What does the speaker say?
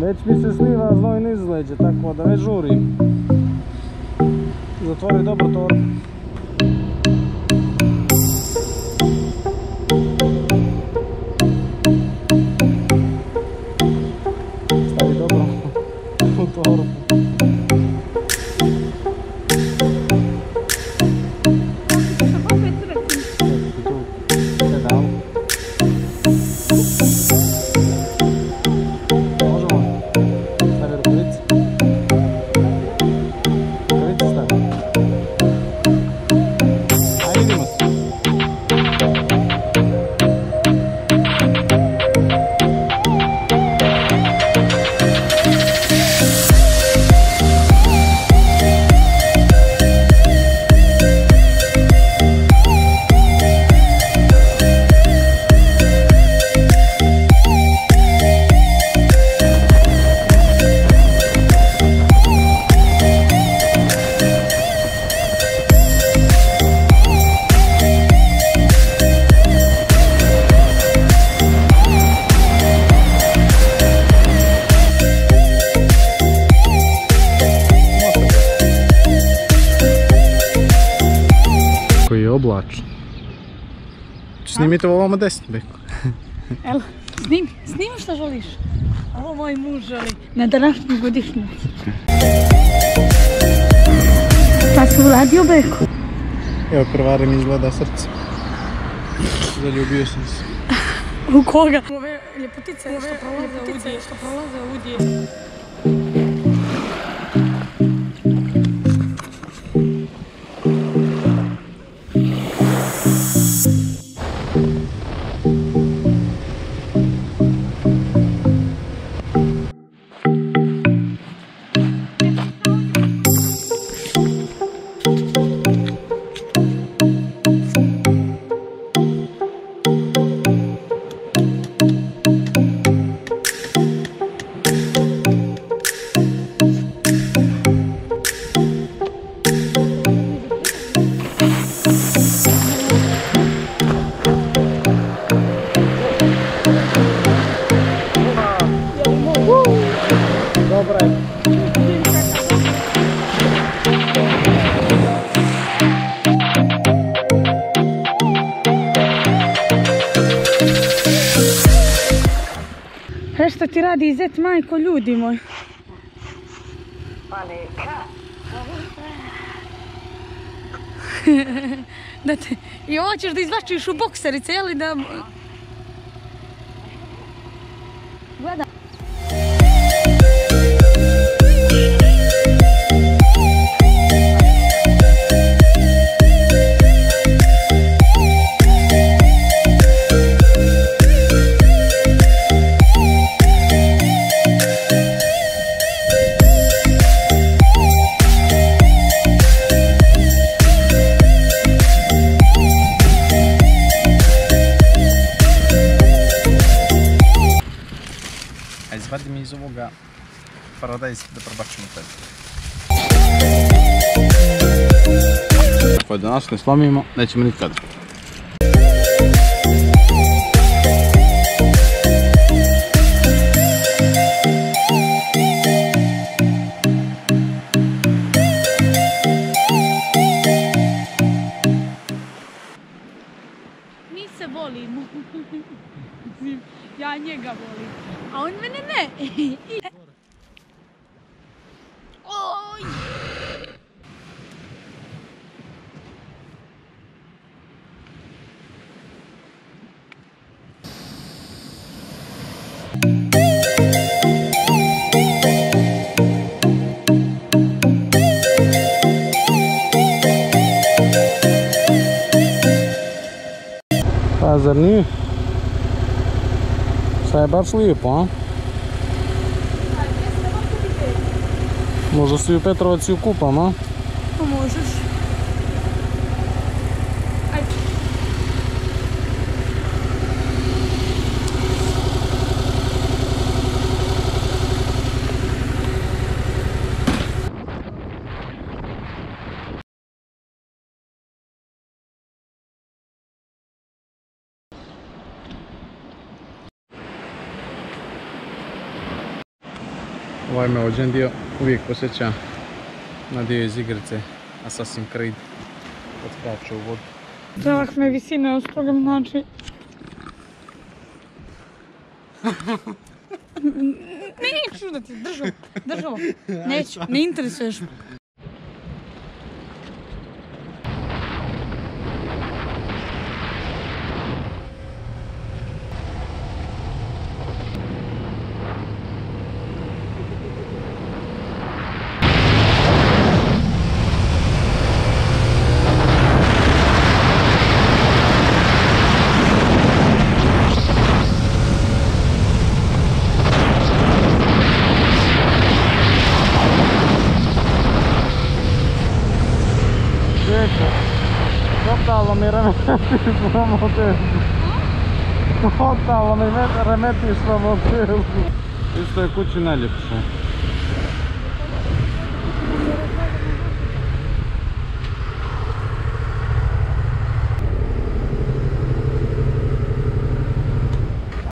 Već mi se sliva znoj niz tako da već žurim. Zatvori dobro torbu. Je oblačan. Snimite ovo ovamo desno, Beko. Evo, snimi, snimi što želiš. Ovo moj muž želi na današnju godišnjicu. Šta si uradio, Beko? Evo krvare mi izgleda srce. Zaljubio sam se. U koga? Ove ljepotice što prolaze ovdje. Što ti radi zet majko, ljudi moj? da te, I ovo ćeš da izvlačiš u bokserice, jeli da... Gledaj. Mi iz ovoga paradajz da probacimo tebi. Ako danas ne slomimo, nećemo nikada. Mi se volimo. Ja njega volim. Aun menene? oh, yeah. Pazar nih Треба шліп, Можешь Може свіпи трава цю купа, а? Ovaj me ođen dio uvijek posjeća na dio iz igrice Assassin's Creed. Kad skače u vodu. Strah me visine od toga, znači... Neću da ti držu, držu. Neću, ne interesuješ me. Totalno mi remetiš na modelu. Totalno mi remetiš na modelu. Isto je kući najljepše.